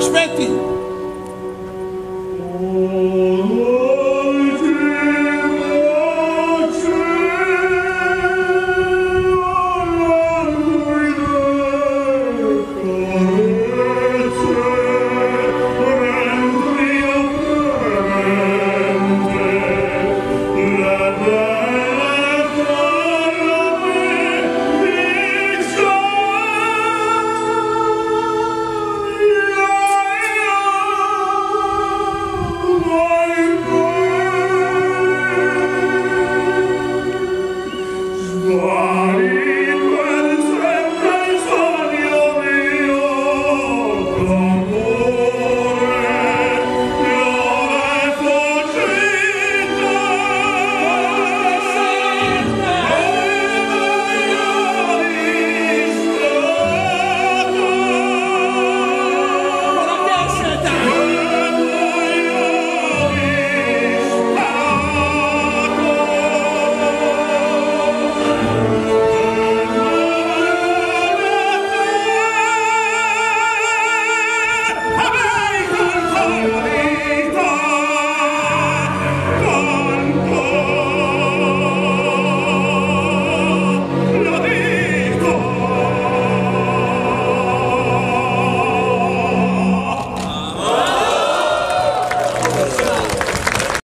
Aspetti! Oh,